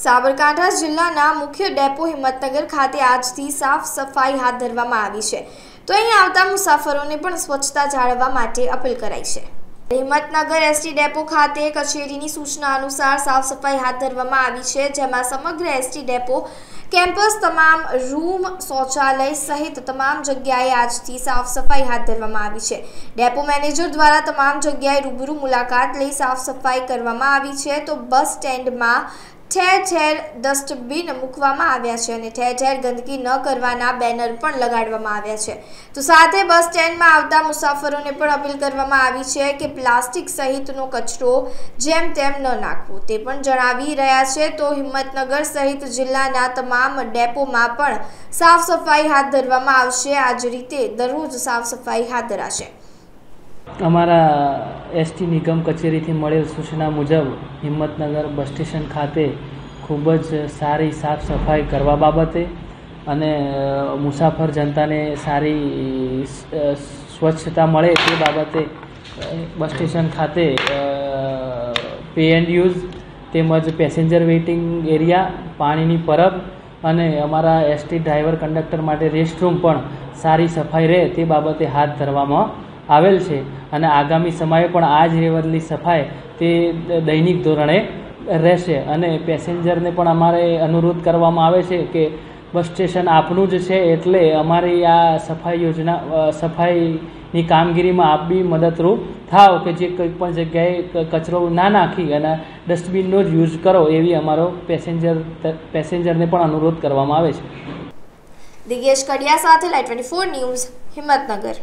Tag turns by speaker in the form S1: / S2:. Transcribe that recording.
S1: સાબરકાંઠા જિલ્લાના મુખ્ય ડેપો હિંમતનગર ખાતે આજથી સાફ સફાઈ હાથ ધરવામાં આવી છે. તો અહીં આવતા મુસાફરોને પણ સ્વચ્છતા જાળવવા માટે અપીલ કરાઈ છે. હિંમતનગર એસટી ડેપો ખાતે કચેરીની સૂચના અનુસાર સાફ સફાઈ હાથ ધરવામાં આવી છે, જેમાં સમગ્ર એસટી ડેપો, કેમ્પસ તમામ રૂમ શૌચાલય સહિત તમામ જગ્યાએ આજથી સાફ સફાઈ હાથ ધરવામાં આવી છે. ડેપો મેનેજર દ્વારા તમામ જગ્યાએ રૂબરૂ મુલાકાત લઈ સાફ સફાઈ કરવામાં આવી છે, તો બસ સ્ટેન્ડમાં ઠેર ઠેર ડસ્ટબિન મૂકવામાં આવ્યા છે અને ઠેર ઠેર ગંદકી ન કરવાના બેનર પણ લગાડવામાં આવ્યા છે. તો સાથે બસ સ્ટેન્ડમાં આવતા મુસાફરોને પણ અપીલ કરવામાં આવી છે કે પ્લાસ્ટિક સહિતનો કચરો જેમ તેમ ન નાખવો. તે પણ જણાવી રહ્યા છે તો હિંમતનગર સહિત જિલ્લાના તમામ ડેપોમાં પણ સાફ સફાઈ હાથ ધરવામાં આવશે. આ જ રીતે દરરોજ સાફ સફાઈ હાથ ધરાશે.
S2: અમારા એસટી નિગમ કચેરીથી મળેલ સૂચના મુજબ હિંમતનગર બસ સ્ટેશન ખાતે ખૂબ જ સારી સાફ સફાઈ કરવા બાબતે અને મુસાફર જનતાને સારી સ્વચ્છતા મળે તે બાબતે બસ સ્ટેશન ખાતે પે એન્ડ યુઝ તેમજ પેસેન્જર વેઇટિંગ એરિયા પાણીની પરબ અને અમારા એસટી ડ્રાઈવર કંડક્ટર માટે રેસ્ટરૂમ પણ સારી સફાઈ રહે તે બાબતે હાથ ધરવામાં આવેલ છે. અને આગામી સમયે પણ આ જ લેવલની સફાઈ તે દૈનિક ધોરણે રહેશે. અને પેસેન્જરને પણ અમારે અનુરોધ કરવામાં આવે છે કે બસ સ્ટેશન આપનું જ છે એટલે અમારી આ સફાઈ યોજના સફાઈની કામગીરીમાં આપ બી મદદરૂપ થાવ કે જે કંઈ પણ જગ્યાએ કચરો ના નાખી અને ડસ્ટબિનનો જ યુઝ કરો એવી અમારો પેસેન્જર પેસેન્જરને પણ અનુરોધ કરવામાં આવે છે.
S1: દિગેશ કડિયા સાથે લાઈ ટ્વેન્ટી ફોર ન્યૂઝ હિંમતનગર.